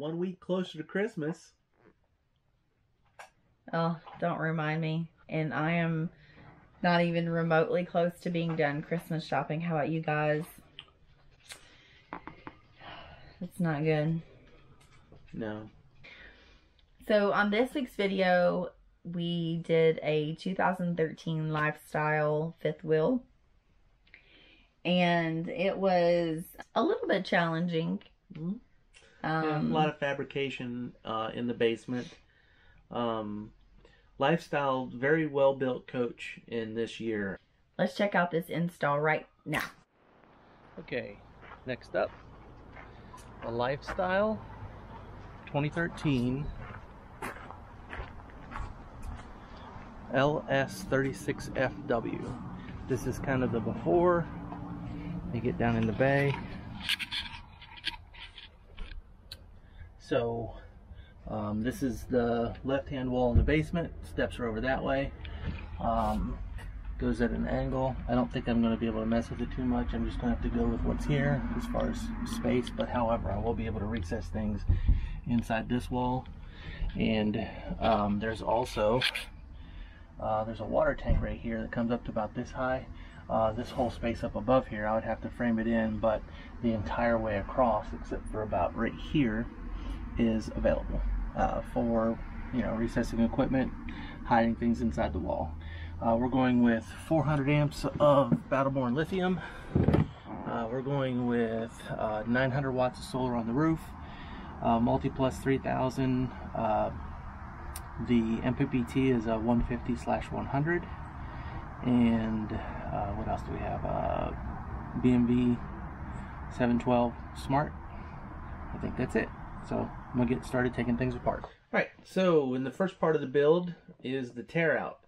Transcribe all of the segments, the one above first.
One week closer to Christmas. Oh, don't remind me. And I am not even remotely close to being done Christmas shopping. How about you guys? It's not good. No. So on this week's video, we did a 2013 lifestyle fifth wheel. And it was a little bit challenging. Mhm. Um, Yeah, a lot of fabrication uh, in the basement. Um, lifestyle, very well built coach in this year. let's check out this install right now. Okay, next up, a lifestyle 2013 LS36FW. This is kind of the before. They get down in the bay. So, um, this is the left-hand wall in the basement. Steps are over that way. Um, goes at an angle. I don't think I'm going to be able to mess with it too much. I'm just going to have to go with what's here as far as space. But however, I will be able to recess things inside this wall. And um, there's also uh, there's a water tank right here that comes up to about this high. Uh, this whole space up above here, I would have to frame it in, but the entire way across, except for about right here, is available uh, for you know recessing equipment, hiding things inside the wall. Uh, we're going with 400 amps of Battleborn lithium. Uh, we're going with uh, 900 watts of solar on the roof. Uh, Multiplus 3000. Uh, the MPPT is a 150 slash 100. And what else do we have? BMV 712 Smart. I think that's it. So I'm gonna get started taking things apart. All right. So in the first part of the build is the tear out.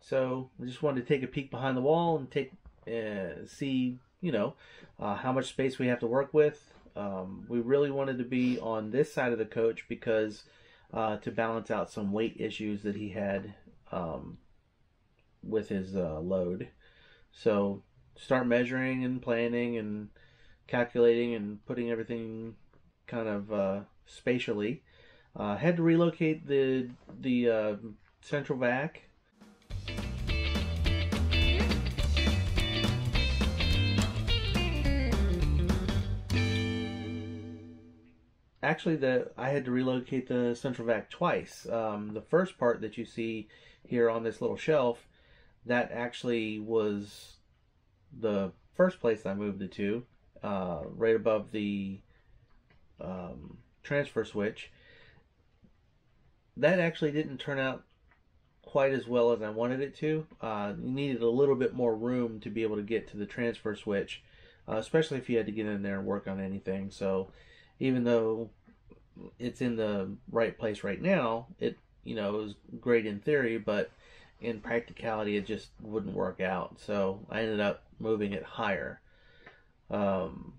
So I just wanted to take a peek behind the wall and take uh, see you know uh, how much space we have to work with. Um, we really wanted to be on this side of the coach because uh, to balance out some weight issues that he had um, with his uh, load. So start measuring and planning and calculating and putting everything kind of uh, spatially. Uh, had to relocate the the uh, central vac. Actually, the I had to relocate the central vac twice. Um, the first part that you see here on this little shelf, that actually was the first place I moved it to, uh, right above the um, transfer switch. That actually didn't turn out quite as well as I wanted it to. Uh, you needed a little bit more room to be able to get to the transfer switch, uh, especially if you had to get in there and work on anything. So, even though it's in the right place right now, it you know is great in theory, but in practicality, it just wouldn't work out. So I ended up moving it higher. Um,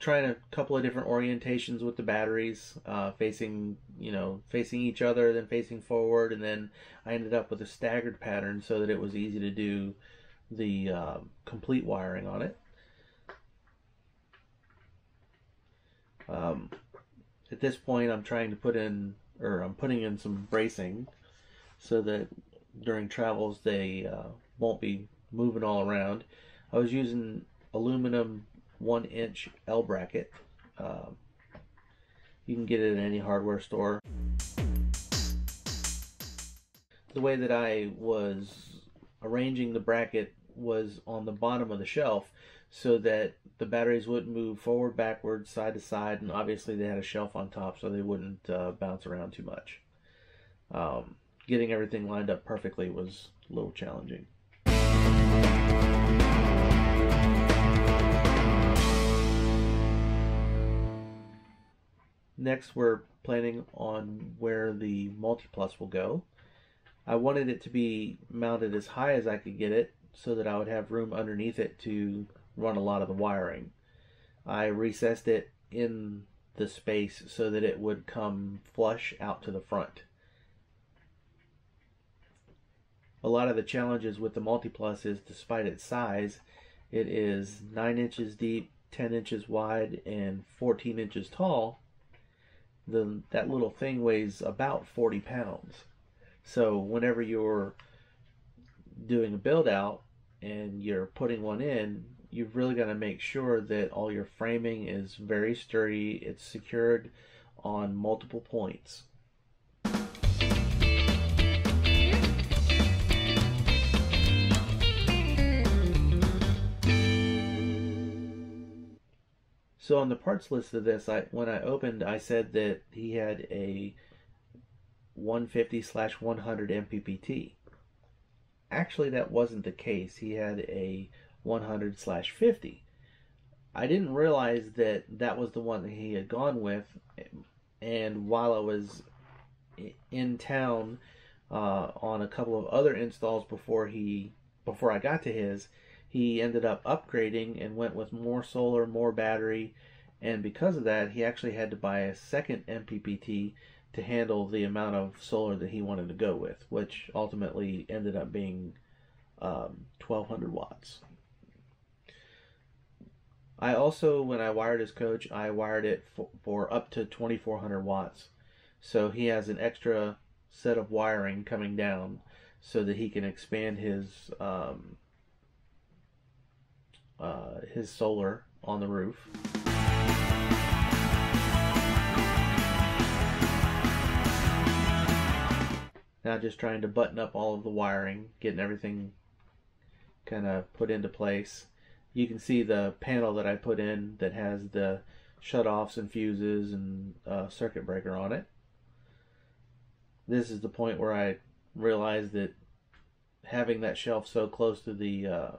trying a couple of different orientations with the batteries, uh, facing you know facing each other, then facing forward, and then I ended up with a staggered pattern so that it was easy to do the uh, complete wiring on it. Um, at this point, I'm trying to put in, or I'm putting in some bracing so that during travels they uh, won't be moving all around. I was using aluminum one inch L bracket. Um, you can get it at any hardware store. The way that I was arranging the bracket was on the bottom of the shelf so that the batteries wouldn't move forward, backward, side to side, and obviously they had a shelf on top so they wouldn't uh, bounce around too much. Um, getting everything lined up perfectly was a little challenging. Next, we're planning on where the Multiplus will go. I wanted it to be mounted as high as I could get it so that I would have room underneath it to run a lot of the wiring. I recessed it in the space so that it would come flush out to the front. A lot of the challenges with the Multiplus is despite its size, it is 9 inches deep, 10 inches wide, and 14 inches tall. The that little thing weighs about 40 pounds. So whenever you're doing a build out and you're putting one in, you've really got to make sure that all your framing is very sturdy, it's secured on multiple points. So on the parts list of this, I when I opened, I said that he had a 150 slash 100 MPPT. Actually, that wasn't the case. He had a 100 slash 50. I didn't realize that that was the one that he had gone with, and while I was in town uh, on a couple of other installs before he before I got to his, he ended up upgrading and went with more solar, more battery, and because of that, he actually had to buy a second MPPT to handle the amount of solar that he wanted to go with, which ultimately ended up being um, 1200 watts. I also, when I wired his coach, I wired it for, for up to 2400 watts. So he has an extra set of wiring coming down so that he can expand his um, uh, his solar on the roof. Now just trying to button up all of the wiring, getting everything kind of put into place. You can see the panel that I put in that has the shutoffs and fuses and uh, circuit breaker on it. This is the point where I realized that having that shelf so close to the uh,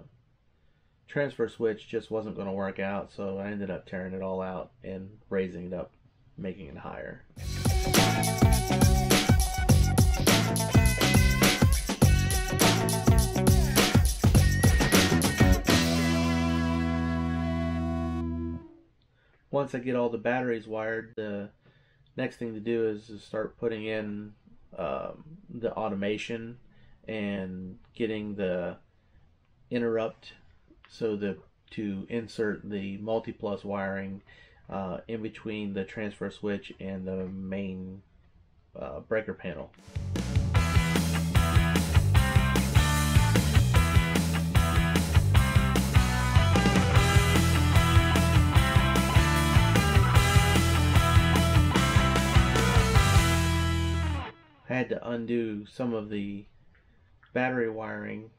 transfer switch just wasn't going to work out, so I ended up tearing it all out and raising it up, making it higher. Once I get all the batteries wired, the next thing to do is to start putting in um, the automation and getting the interrupt so the to insert the multi-plus wiring uh, in between the transfer switch and the main uh, breaker panel. I had to undo some of the battery wiring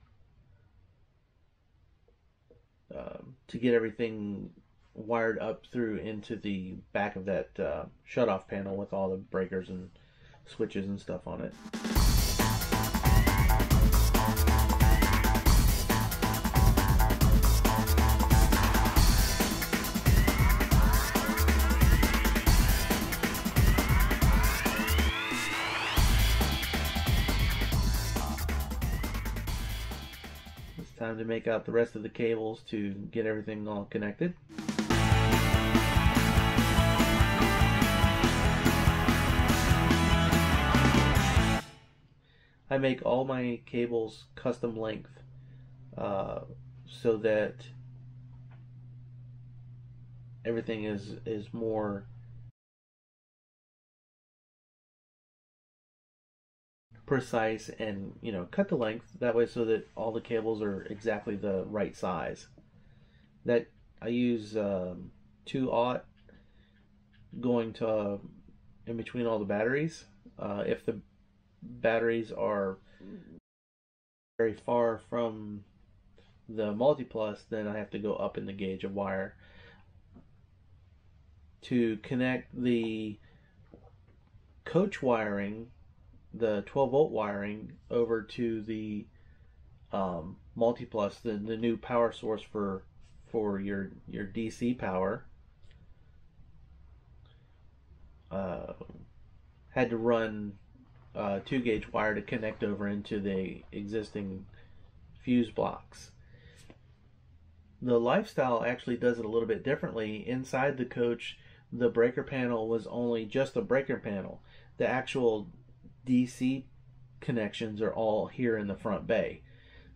um, to get everything wired up through into the back of that uh, shutoff panel with all the breakers and switches and stuff on it. To make out the rest of the cables to get everything all connected. I make all my cables custom length uh, so that everything is is more precise and you know cut the length that way so that all the cables are exactly the right size. That I use um, 2 aught going to uh, in between all the batteries. Uh, if the batteries are very far from the multiplus then I have to go up in the gauge of wire. To connect the coach wiring the 12 volt wiring over to the um, multiplus, the, the new power source for for your your DC power. Uh, had to run uh, two gauge wire to connect over into the existing fuse blocks. The lifestyle actually does it a little bit differently. Inside the coach, the breaker panel was only just a breaker panel. The actual DC connections are all here in the front bay.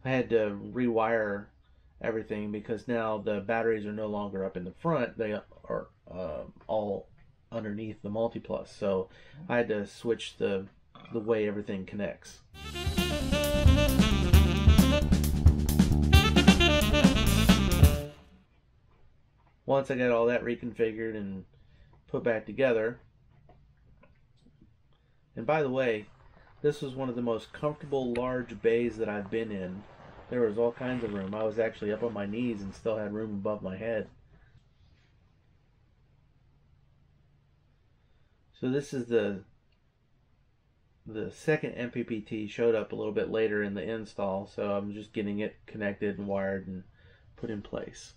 I had to rewire everything because now the batteries are no longer up in the front. They are uh, all underneath the multiplus. So I had to switch the the way everything connects. Once I got all that reconfigured and put back together, and by the way, this was one of the most comfortable large bays that I've been in. There was all kinds of room. I was actually up on my knees and still had room above my head. So this is the the second MPPT showed up a little bit later in the install, so I'm just getting it connected and wired and put in place.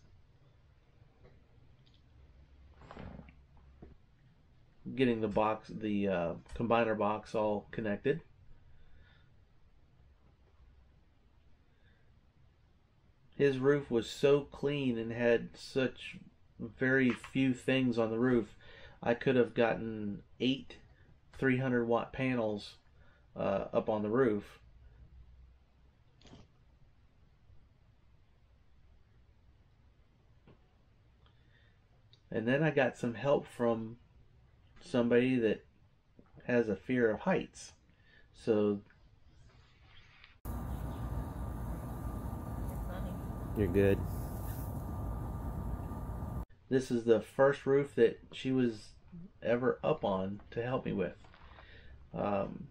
Getting the box, the uh, combiner box all connected. His roof was so clean and had such very few things on the roof. I could have gotten eight 300 watt panels uh, up on the roof. And then I got some help from somebody that has a fear of heights. So You're good. this is the first roof that she was ever up on to help me with. Um,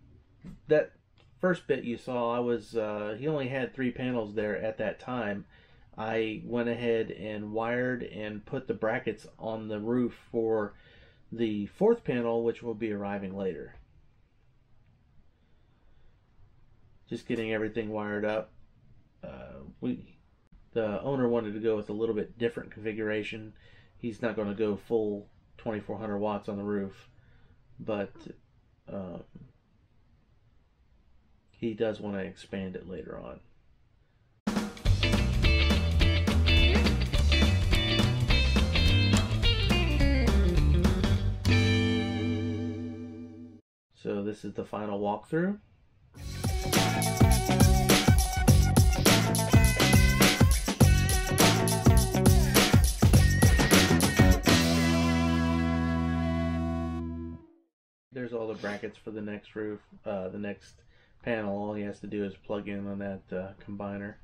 that first bit you saw, I was uh, he only had three panels there at that time. I went ahead and wired and put the brackets on the roof for the fourth panel, which will be arriving later. Just getting everything wired up. Uh, we the owner wanted to go with a little bit different configuration. He's not going to go full 2400 watts on the roof, but um, he does want to expand it later on. This is the final walkthrough. There's all the brackets for the next roof, uh, the next panel. All he has to do is plug in on that uh, combiner.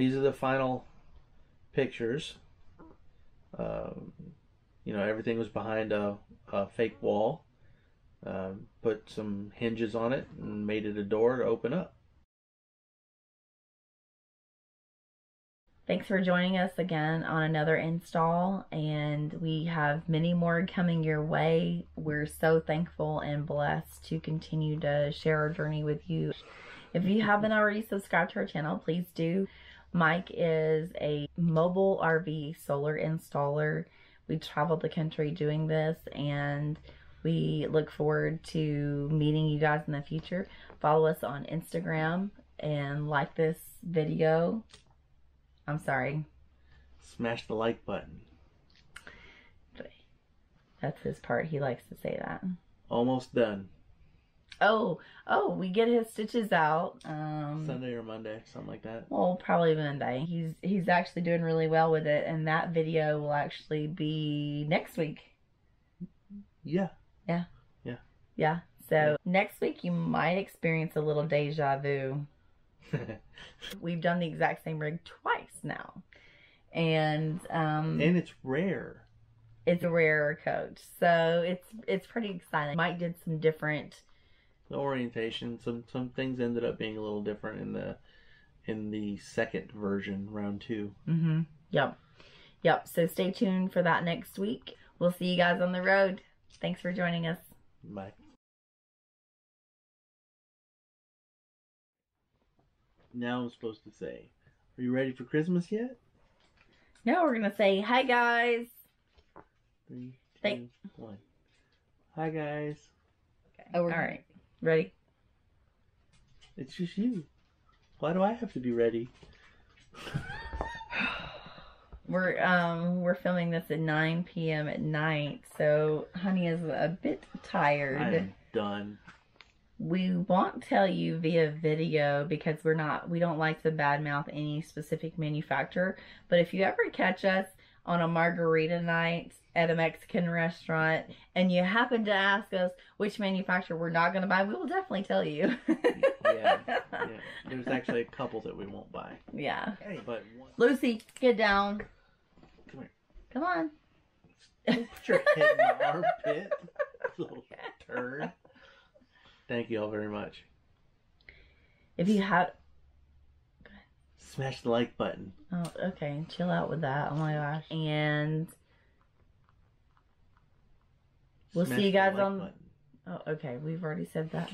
These are the final pictures. Um, you know, everything was behind a, a fake wall. Um, put some hinges on it and made it a door to open up. Thanks for joining us again on another install, and we have many more coming your way. We're so thankful and blessed to continue to share our journey with you. If you haven't already subscribed to our channel, please do. Mike is a mobile RV solar installer. We traveled the country doing this, and we look forward to meeting you guys in the future. Follow us on Instagram and like this video. I'm sorry. Smash the like button. That's his part. He likes to say that. Almost done. Oh, oh, we get his stitches out. Um, Sunday or Monday, something like that. well, probably Monday. He's he's actually doing really well with it, and that video will actually be next week. Yeah. Yeah. Yeah. Yeah. So next week you might experience a little deja vu. We've done the exact same rig twice now, and um, and it's rare. it's a rarer coat, so it's it's pretty exciting. Mike did some different The orientation, some some things ended up being a little different in the in the second version, round two. Mm-hmm. Yep. Yep. So stay tuned for that next week. We'll see you guys on the road. Thanks for joining us. Bye. Now I'm supposed to say, "Are you ready for Christmas yet?" Now we're gonna say hi guys. Three, two, Thank- one. Hi guys. Okay. Oh, all right. Ready? It's just you. Why do I have to be ready? We're um we're filming this at 9 p.m. at night, so honey is a bit tired. I'm done. we won't tell you via video because we're not we don't like to badmouth any specific manufacturer but if you ever catch us on a margarita night at a mexican restaurant and you happen to ask us which manufacturer we're not going to buy we will definitely tell you yeah, yeah. There's actually a couple that we won't buy. yeah Hey, but one, lucy get down Come here. come on put your head in my armpit, little turd. Thank you all very much. if you have Smash the like button. oh okay. Chill out with that. Oh my gosh. And We'll see you guys like on- button. oh okay. We've already said that